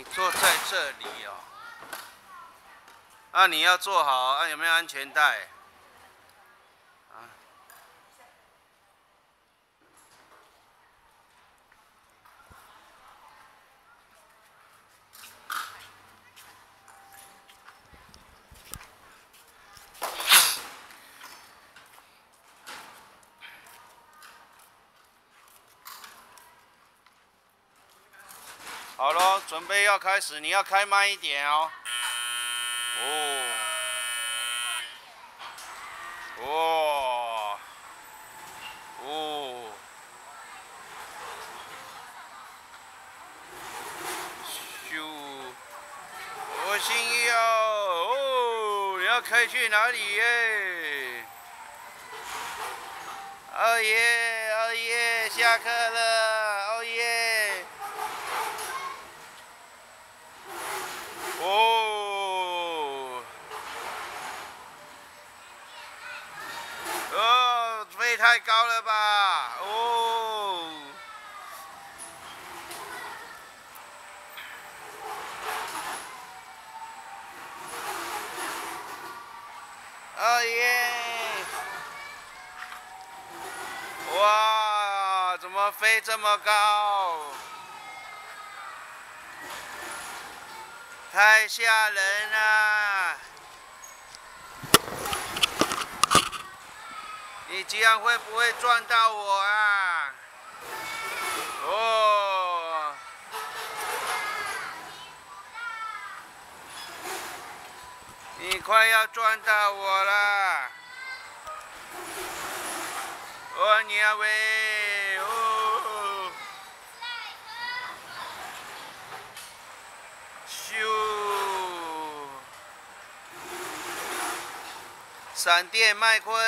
你坐在这里哦。啊，你要坐好啊，有没有安全带？好了，准备要开始，你要开慢一点哦。哦，哇，哦，咻，我心意哦，哦，你要开去哪里耶？哦耶，哦耶，下课了，哦耶。哦，太高了吧？哦，哦耶！哇，怎么飞这么高？太吓人了！你这样会不会撞到我啊？哦，你快要撞到我了！哦，你要喂，哦，咻！闪电麦昆，